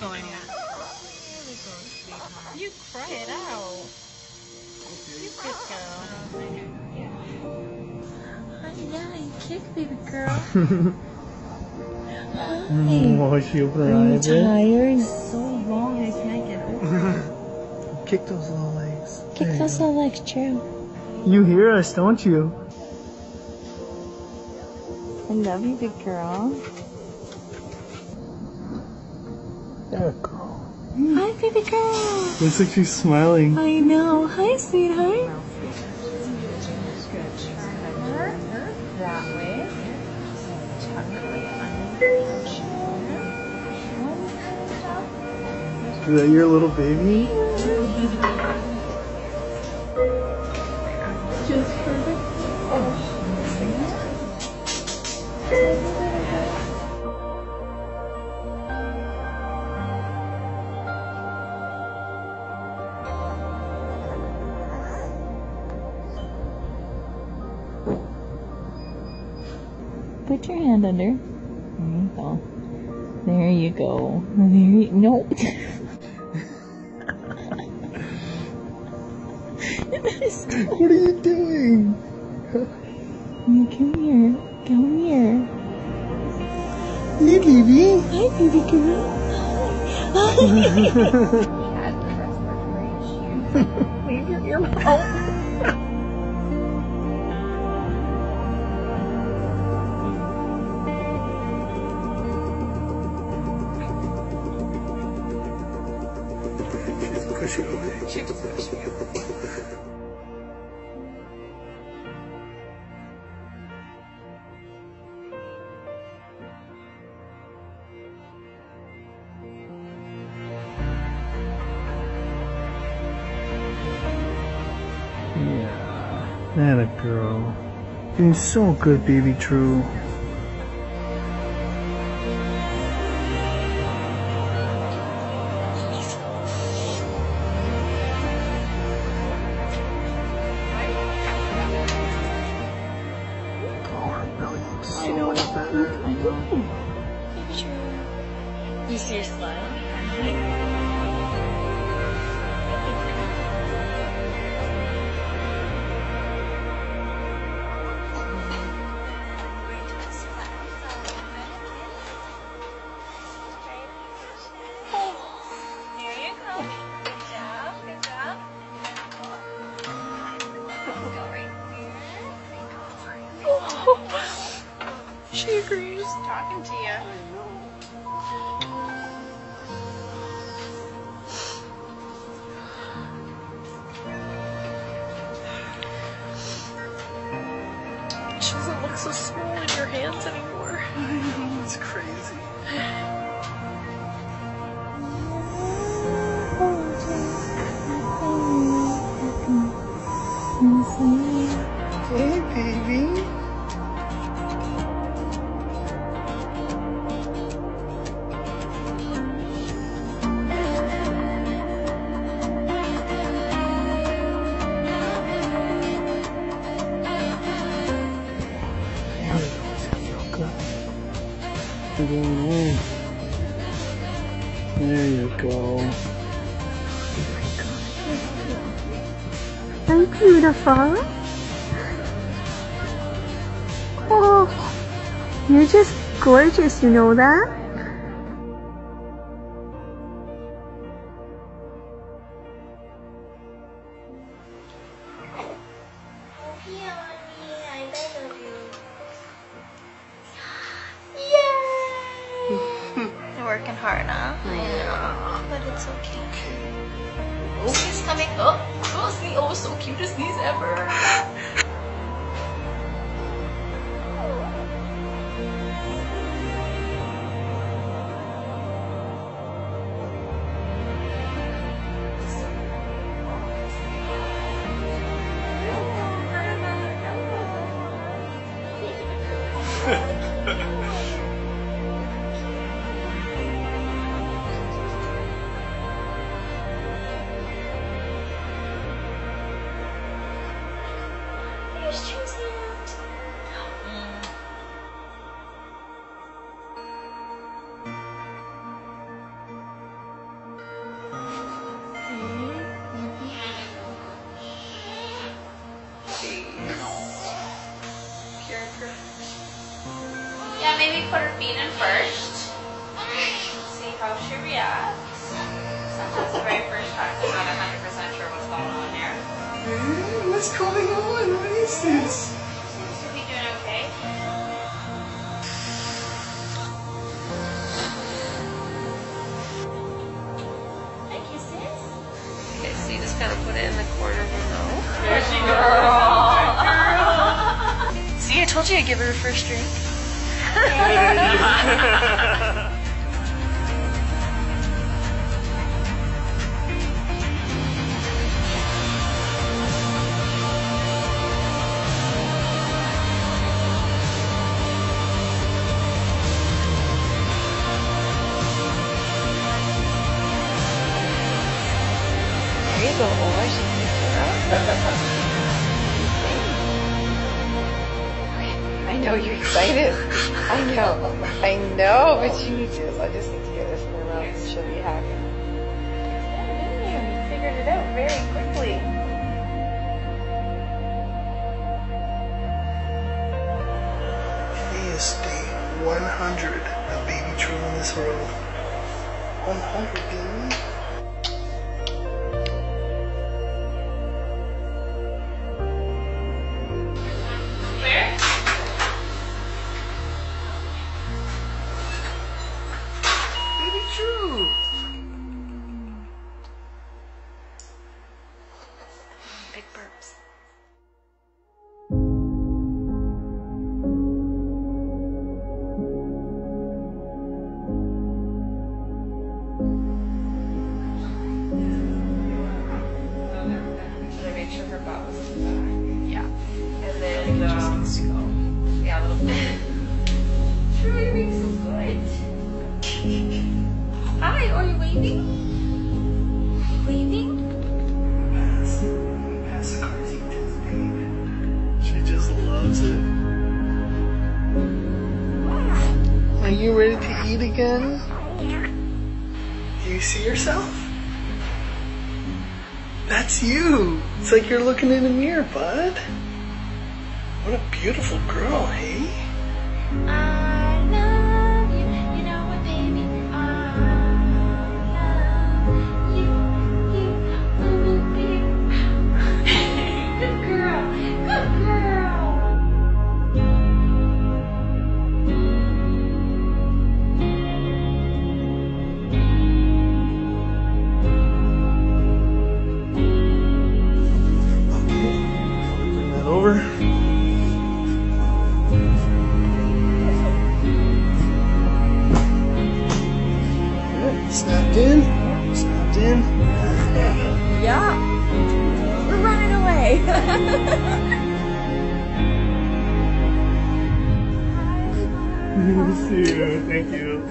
going on. You cry it out. You good girl. Yeah, you kick, baby girl. Oh, she opened her I'm eyes. tired. So long, I can't get over. Kick those little legs. Kick There those little legs, true. You hear us, don't you? I love you, big girl. There, girl. Hi, baby girl. Looks like she's smiling. I know. Hi, sweetheart. That way. Is that your little baby? Put your hand under. There you go. There you go. There you no. What are you doing? Come here. Come here. Hey, baby. Hi, baby girl. Leave your ear out. She's pushing away. She's pushing away. Yeah, that a girl. Doing so good, baby True. See your slide? You go. Good job. Good job. Go right there. She agrees. Talking to you. Your hands anymore. It's crazy. Going in. There you go. Oh I'm beautiful. Oh, you're just gorgeous, you know that? It's okay. Oh, he's coming. Oh, oh, sneeze. Oh, so cutest sneeze ever. Put her feet in first. See how she reacts. Sometimes the very first time I'm not 100% sure what's going on here. Hey, what's going on? What is this? Seems to be doing okay. Thank you, sis. Okay, so you just gotta put it in the corner below. There she goes. See, I told you I'd give her her first drink. There you go, know you're excited. I know. I know, but you need to. I just need to get this in her mouth and she'll be happy. You figured it out very quickly. Today is day 100 of Baby True in this world. 100, baby. To? Do you see yourself? That's you. It's like you're looking in the mirror, bud. What a beautiful girl, hey? I See you. Thank you.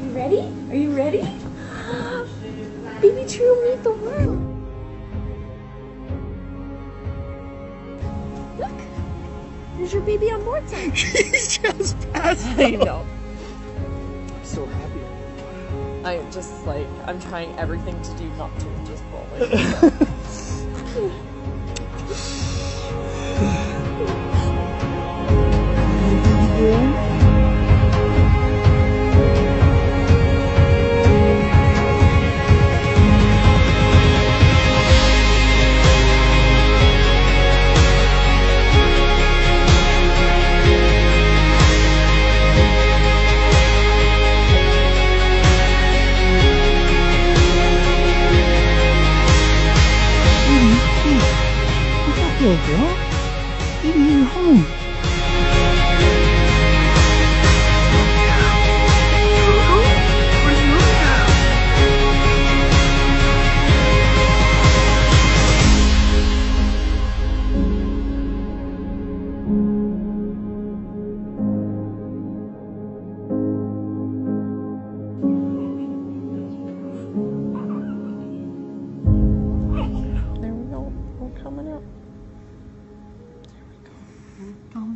you ready? Are you ready? Baby True, meet the world. Look. There's your baby on board. He's just passed. I know. I'm so happy. I am just like, I'm trying everything to do not to just fall. Little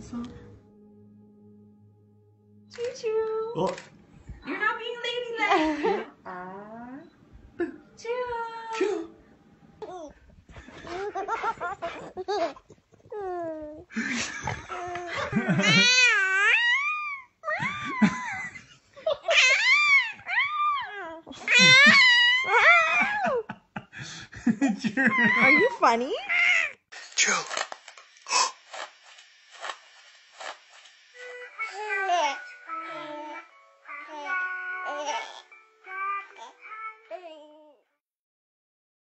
song? Choo choo. Oh. You're not being ladylike. uh, choo. Choo. Are you funny? Choo.